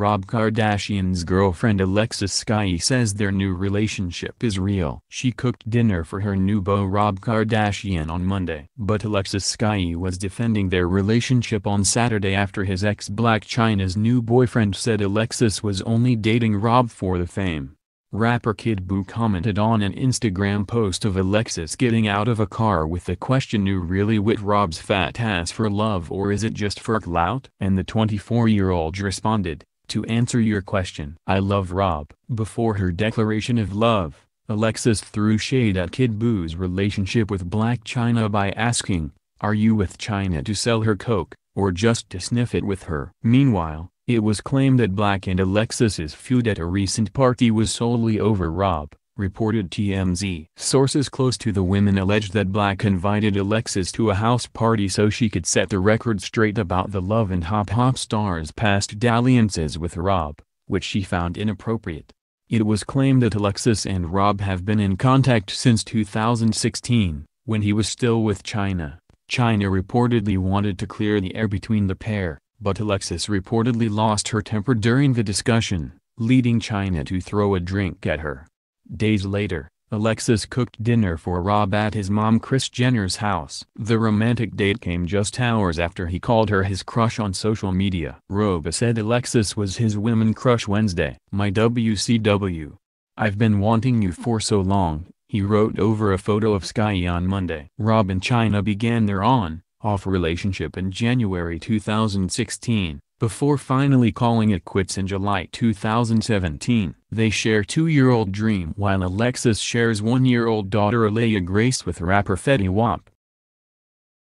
Rob Kardashian's girlfriend Alexis Skyy says their new relationship is real. She cooked dinner for her new beau Rob Kardashian on Monday. But Alexis Skyy was defending their relationship on Saturday after his ex Blac Chyna's new boyfriend said Alexis was only dating Rob for the fame. Rapper Kid Buu commented on an Instagram post of Alexis getting out of a car with the question you really with Rob's fat ass for love or is it just for clout? And the 24-year-old responded, to answer your question. I love Rob. Before her declaration of love, Alexis threw shade at Kid Buu's relationship with Blac Chyna by asking, are you with Chyna to sell her coke, or just to sniff it with her? Meanwhile, it was claimed that Blac and Alexis's feud at a recent party was solely over Rob, reported TMZ. Sources close to the women alleged that Blac invited Alexis to a house party so she could set the record straight about the Love and Hip Hop star's past dalliances with Rob, which she found inappropriate. It was claimed that Alexis and Rob have been in contact since 2016, when he was still with Chyna. Chyna reportedly wanted to clear the air between the pair but Alexis reportedly lost her temper during the discussion, leading Chyna to throw a drink at her. Days later, Alexis cooked dinner for Rob at his mom Kris Jenner's house. The romantic date came just hours after he called her his crush on social media. Rob said Alexis was his women crush Wednesday. My WCW. I've been wanting you for so long, he wrote over a photo of Skyy on Monday. Rob and Chyna began their on, off relationship in January 2016, before finally calling it quits in July 2017. They share two-year-old Dream while Alexis shares one-year-old daughter Alaiya Grace with rapper Fetty Wap.